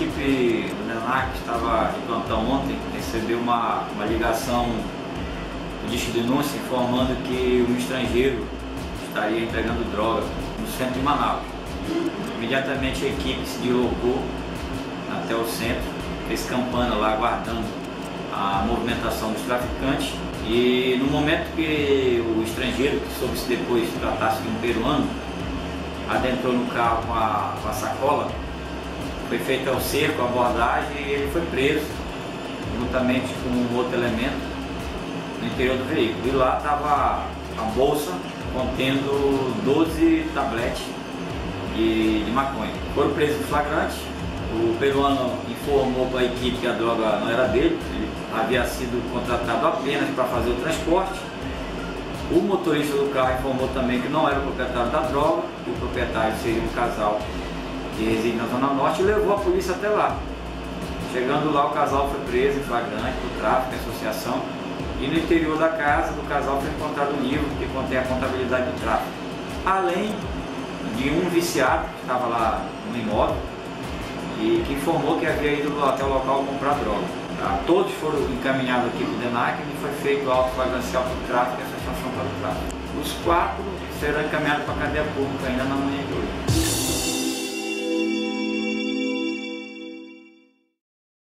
equipe do NENAC estava de plantão ontem, recebeu uma, uma ligação de denúncia informando que um estrangeiro estaria entregando droga no centro de Manaus. Imediatamente a equipe se deslocou até o centro, fez campana lá aguardando a movimentação dos traficantes e no momento que o estrangeiro, que soube-se depois tratasse de um peruano, adentrou no carro com a, com a sacola, foi feito o cerco, a abordagem e ele foi preso, juntamente com um outro elemento, no interior do veículo. E lá estava a bolsa contendo 12 tabletes de, de maconha. Foram presos em flagrante, o peruano informou para a equipe que a droga não era dele, ele havia sido contratado apenas para fazer o transporte. O motorista do carro informou também que não era o proprietário da droga, que o proprietário seria um casal que reside na Zona Norte e levou a polícia até lá. Chegando lá, o casal foi preso em flagrante por tráfico, associação, e no interior da casa do casal foi encontrado um livro que contém a contabilidade do tráfico. Além de um viciado que estava lá no imóvel e que informou que havia ido até o local comprar droga. Tá? Todos foram encaminhados aqui para o DENAC e foi feito auto flagrancial por tráfico e associação para o tráfico. Os quatro serão encaminhados para a cadeia pública ainda na manhã de hoje.